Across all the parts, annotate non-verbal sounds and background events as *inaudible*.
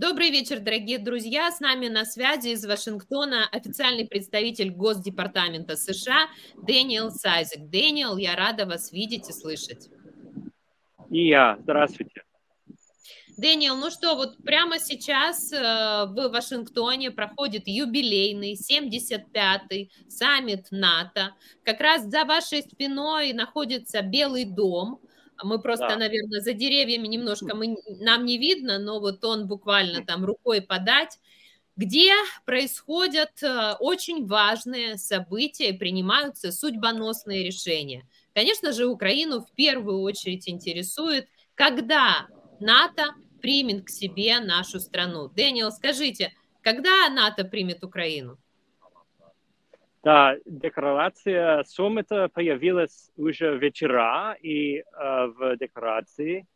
Добрый вечер, дорогие друзья. С нами на связи из Вашингтона официальный представитель Госдепартамента США Дэниел Сайзек. Дэниел, я рада вас видеть и слышать. И я. Здравствуйте. Дэниел, ну что, вот прямо сейчас э, в Вашингтоне проходит юбилейный 75-й саммит НАТО. Как раз за вашей спиной находится Белый дом. Мы просто, да. наверное, за деревьями немножко мы, нам не видно, но вот он буквально там рукой подать, где происходят э, очень важные события принимаются судьбоносные решения. Конечно же, Украину в первую очередь интересует, когда НАТО примет к себе нашу страну. Дэниел, скажите, когда НАТО примет Украину? Да, декларация Сомита появилась уже вчера, и э, в декларации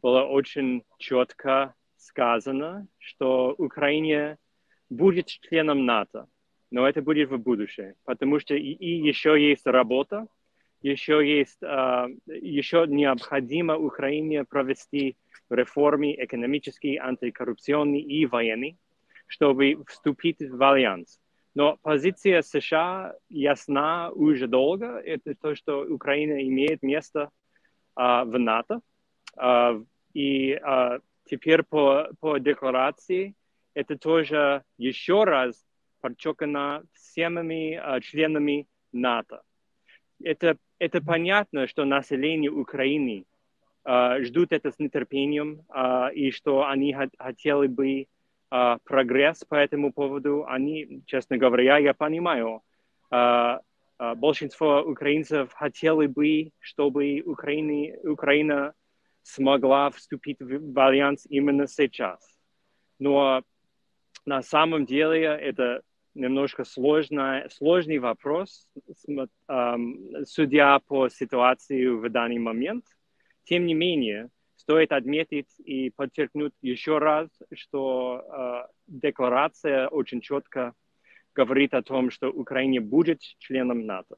было очень четко сказано, что Украина будет членом НАТО, но это будет в будущем, потому что и, и еще есть работа, еще есть, э, еще необходимо Украине провести реформы экономические, антикоррупционные и военные, чтобы вступить в альянс. Но позиция США ясна уже долго. Это то, что Украина имеет место а, в НАТО. А, и а, теперь по, по декларации это тоже еще раз подчеркано всеми а, членами НАТО. Это, это понятно, что население Украины а, ждут это с нетерпением, а, и что они хотели бы а, прогресс по этому поводу. Они, честно говоря, я понимаю, большинство украинцев хотели бы, чтобы Украина, Украина смогла вступить в альянс именно сейчас. Но на самом деле это немножко сложный, сложный вопрос, судя по ситуации в данный момент. Тем не менее, стоит отметить и подчеркнуть еще раз, что э, декларация очень четко говорит о том, что Украина будет членом НАТО.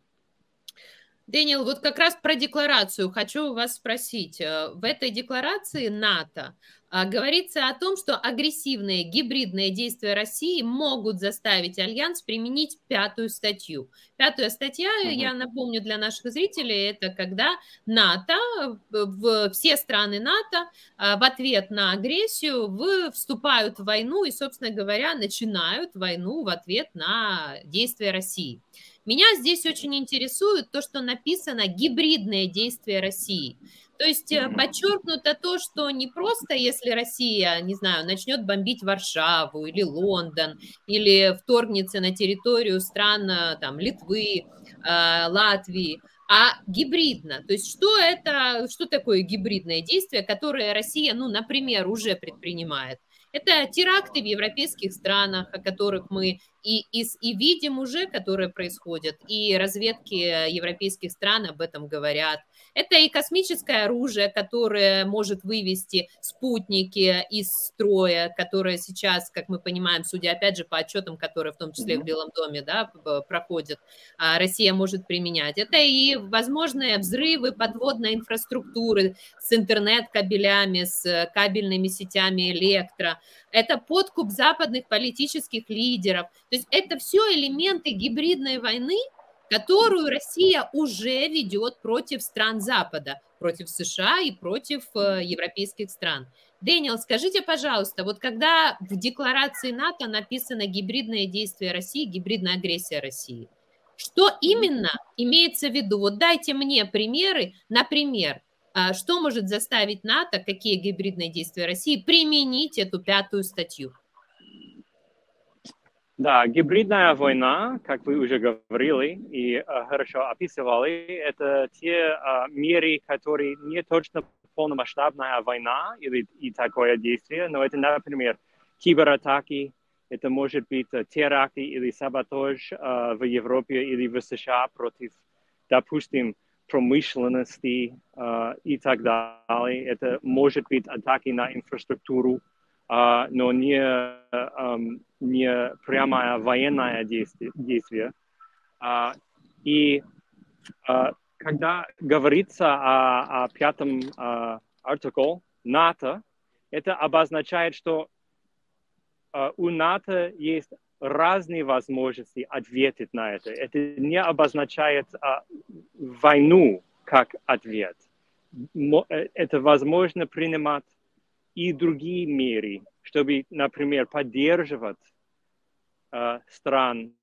Дэниел, вот как раз про декларацию хочу вас спросить. Э, в этой декларации НАТО а, говорится о том, что агрессивные гибридные действия России могут заставить Альянс применить пятую статью. Пятая статья, угу. я напомню для наших зрителей, это когда НАТО, в, все страны НАТО а, в ответ на агрессию в, вступают в войну и, собственно говоря, начинают войну в ответ на действия России. Меня здесь очень интересует то, что написано «гибридные действия России». То есть э, подчеркнуто то, что не просто, если Россия, не знаю, начнет бомбить Варшаву или Лондон, или вторгнется на территорию стран э, там, Литвы, э, Латвии, а гибридно. То есть что это, что такое гибридное действие, которое Россия, ну, например, уже предпринимает? Это теракты в европейских странах, о которых мы и, и, и видим уже, которые происходят, и разведки европейских стран об этом говорят. Это и космическое оружие, которое может вывести спутники из строя, которое сейчас, как мы понимаем, судя опять же по отчетам, которые в том числе в Белом доме да, проходят, а, Россия может применять. Это и возможные взрывы подводной инфраструктуры с интернет-кабелями, с кабельными сетями электро, это подкуп западных политических лидеров. То есть это все элементы гибридной войны, которую Россия уже ведет против стран Запада, против США и против э, европейских стран. Дэниел, скажите, пожалуйста, вот когда в декларации НАТО написано гибридное действие России, гибридная агрессия России, что именно имеется в виду? Вот дайте мне примеры, например, а, что может заставить НАТО, какие гибридные действия России, применить эту пятую статью? Да, гибридная война, как вы уже говорили и э, хорошо описывали, это те э, меры, которые не точно полномасштабная война или и такое действие, но это, например, кибератаки, это может быть теракты или саботаж э, в Европе или в США против, допустим, промышленности uh, и так далее. Это может быть атаки на инфраструктуру, uh, но не, um, не прямое военное действие. действие. Uh, и uh, когда говорится о, о пятом артикле НАТО, это обозначает, что у НАТО есть разные возможности ответить на это. Это не обозначает а, войну как ответ. Э, это возможно принимать и другие меры, чтобы, например, поддерживать э, стран,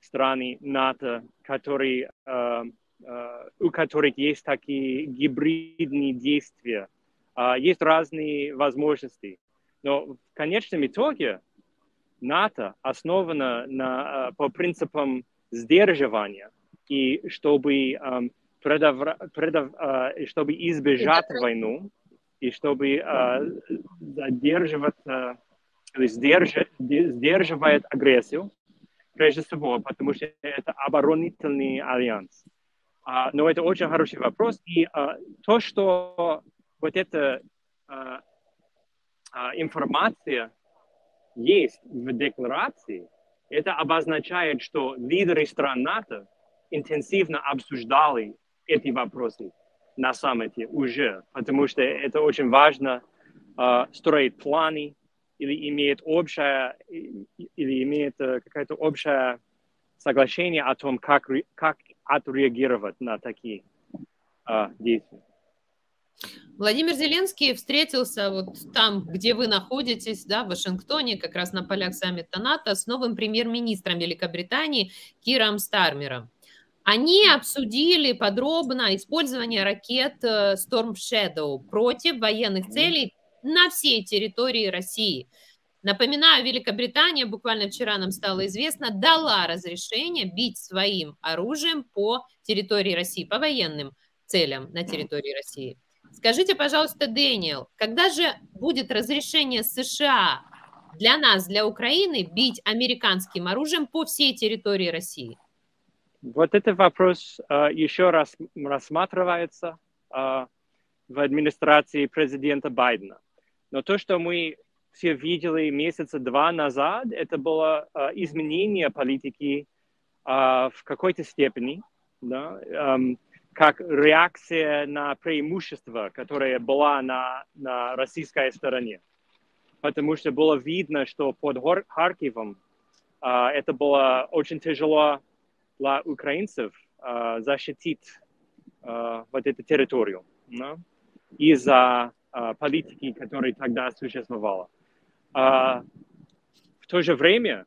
страны НАТО, которые, э, э, у которых есть такие гибридные действия. Э, есть разные возможности. Но в конечном итоге НАТО основано на, э, по принципам сдерживания, и чтобы, э, предов, предов, э, чтобы избежать войну, и чтобы задерживать, или сдерживать, сдерживает агрессию, прежде всего, потому что это оборонительный альянс. Но это очень хороший вопрос. И то, что вот эта информация есть в декларации, это обозначает, что лидеры стран НАТО интенсивно обсуждали эти вопросы на саммите уже, потому что это очень важно э, строить планы или иметь общее, или иметь э, какое-то общее соглашение о том, как, как отреагировать на такие э, действия. Владимир Зеленский встретился вот там, где вы находитесь, да, в Вашингтоне, как раз на полях саммита НАТО, с новым премьер-министром Великобритании Киром Стармером. Они обсудили подробно использование ракет э, Storm Shadow против военных целей на всей территории России. Напоминаю, Великобритания, буквально вчера нам стало известно, дала разрешение бить своим оружием по территории России, по военным целям на территории России. Скажите, пожалуйста, Дэниел, когда же будет разрешение США для нас, для Украины, бить американским оружием по всей территории России? Вот этот вопрос uh, еще раз рассматривается uh, в администрации президента Байдена. Но то, что мы все видели месяца два назад, это было uh, изменение политики в какой-то степени. Да? Um, как реакция на преимущество, которое было на, на российской стороне. Потому что было видно, что под Харьковом а, это было очень тяжело для украинцев а, защитить а, вот эту территорию да, из-за а, политики, которая тогда существовала. А, в то же время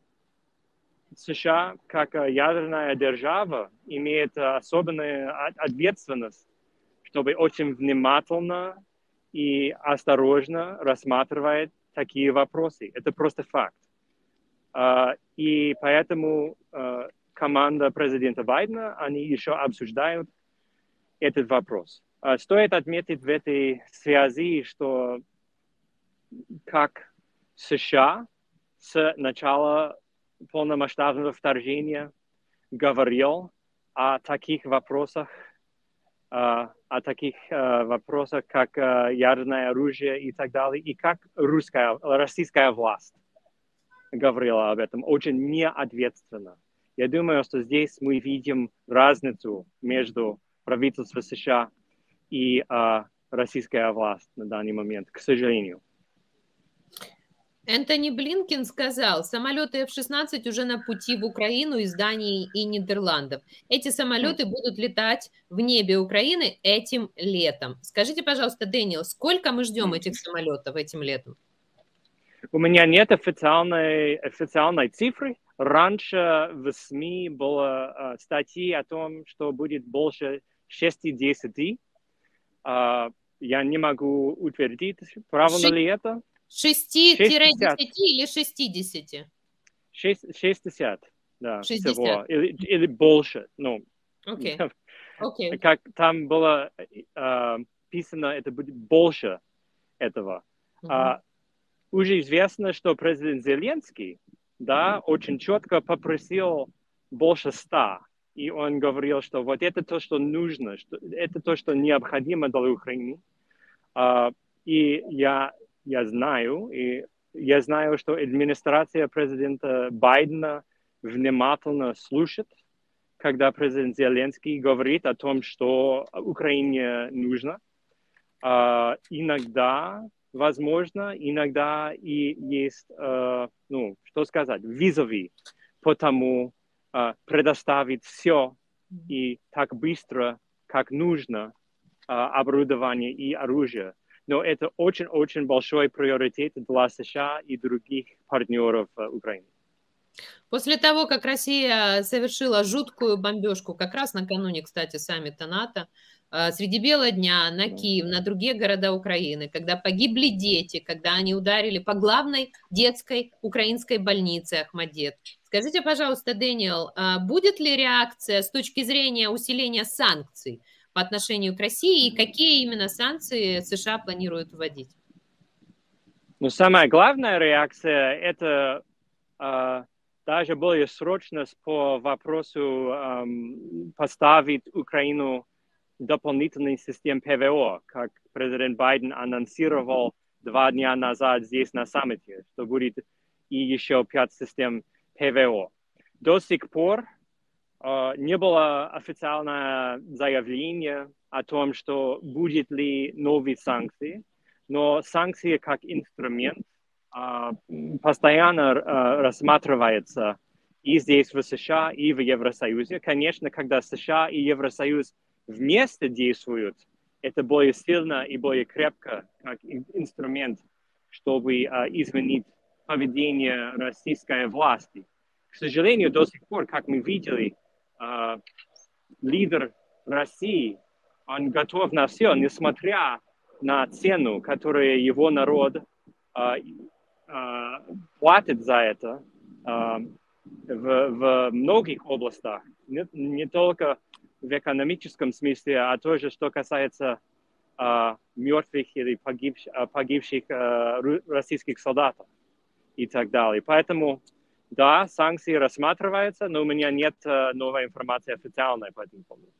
США, как э, ядерная держава, имеет э, особенную ответственность, чтобы очень внимательно и осторожно рассматривать такие вопросы. Это просто факт. А, и поэтому э, команда президента Байдена, они еще обсуждают этот вопрос. А, стоит отметить в этой связи, что как США с начала полномасштабного вторжения говорил о таких вопросах, о таких вопросах, как ядерное оружие и так далее, и как русская, российская власть говорила об этом очень неответственно. Я думаю, что здесь мы видим разницу между правительством США и российская власть на данный момент, к сожалению. Энтони Блинкин сказал, самолеты F-16 уже на пути в Украину из Дании и Нидерландов. Эти самолеты будут летать в небе Украины этим летом. Скажите, пожалуйста, Дэниел, сколько мы ждем этих самолетов этим летом? У меня нет официальной, официальной цифры. Раньше в СМИ было э, статьи о том, что будет больше 60. Э, я не могу утвердить, правильно 6... ли это. 6-10 или 60? 60, да, 60. всего. Или, или больше, ну. Окей. *laughs* Okay. Okay. Как там было э, писано, это будет больше этого. А, уже известно, что президент Зеленский, да, очень четко попросил больше ста. И он говорил, что вот это то, что нужно, что это то, что необходимо для Украины. А, и я я знаю, и я знаю, что администрация президента Байдена внимательно слушает, когда президент Зеленский говорит о том, что Украине нужно. Uh, иногда возможно, иногда и есть, э, ну, что сказать, визовый, потому э, предоставить все и так быстро, как нужно, э, оборудование и оружие. Но это очень-очень большой приоритет для США и других партнеров э, Украины. После того, как Россия совершила жуткую бомбежку, как раз накануне, кстати, саммита НАТО, среди бела дня на Киев, на другие города Украины, когда погибли дети, когда они ударили по главной детской украинской больнице Ахмадет. Скажите, пожалуйста, Дэниел, а будет ли реакция с точки зрения усиления санкций по отношению к России и какие именно санкции США планируют вводить? Ну, самая главная реакция – это э, даже более срочно по вопросу э, поставить Украину дополнительный систем ПВО, как президент Байден анонсировал два дня назад здесь на саммите, что будет и еще пять систем ПВО. До сих пор э, не было официального заявления о том, что будет ли новые санкции, но санкции как инструмент э, постоянно э, рассматривается и здесь в США, и в Евросоюзе. Конечно, когда США и Евросоюз вместе действуют, это более сильно и более крепко, как инструмент, чтобы а, изменить поведение российской власти. К сожалению, до сих пор, как мы видели, а, лидер России, он готов на все, несмотря на цену, которую его народ а, а, платит за это а, в, в многих областях, не, не только в экономическом смысле, а тоже, что касается э, мертвых или а, погибших э, российских солдат и так далее. Поэтому, да, санкции рассматриваются, но у меня нет э, новой информации официальной по этому поводу.